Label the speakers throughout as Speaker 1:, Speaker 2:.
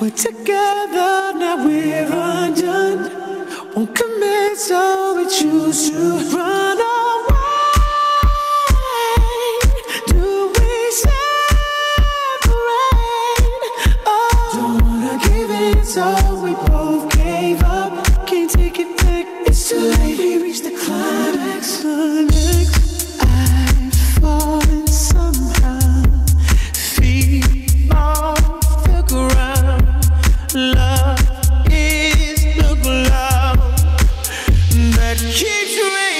Speaker 1: We're together, now we're undone. Won't commit, so we choose to run away. Do we separate? Oh, don't wanna give in, so we both gave up. Can't take it back, it's too late. We reached the climax. climax. that keeps me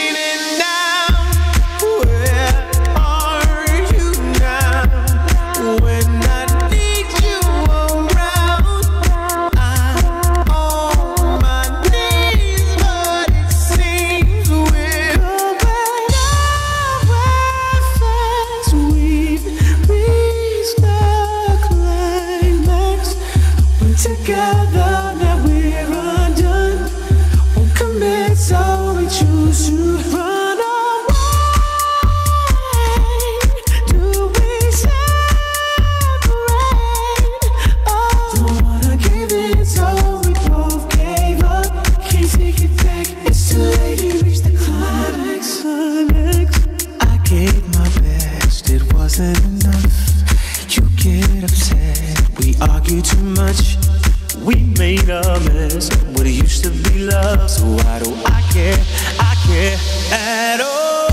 Speaker 1: made a mess of what it used to be love. So why do I care? I care at all.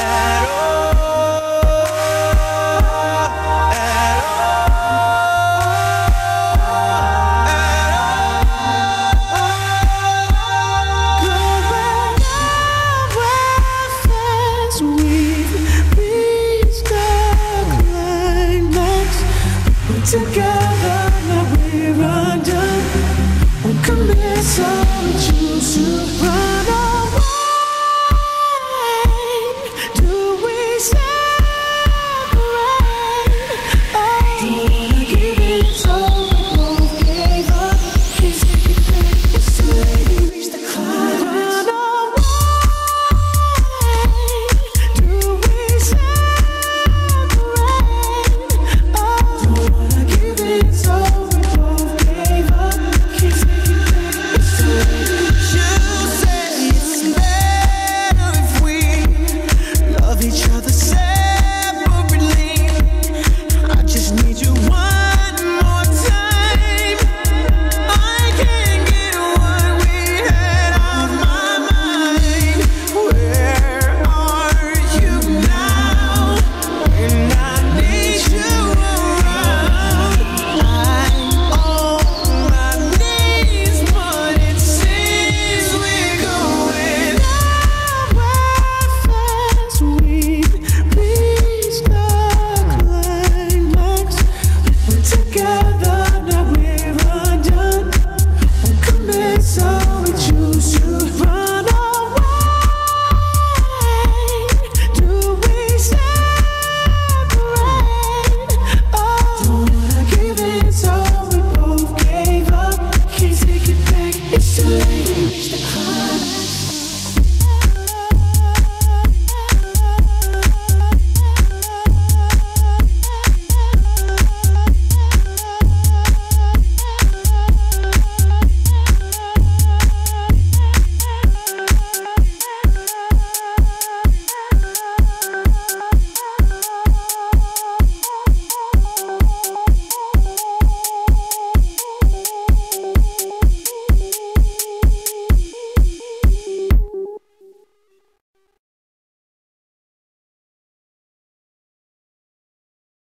Speaker 1: At all. At all. At all. Cause when we reached the climax, we're together.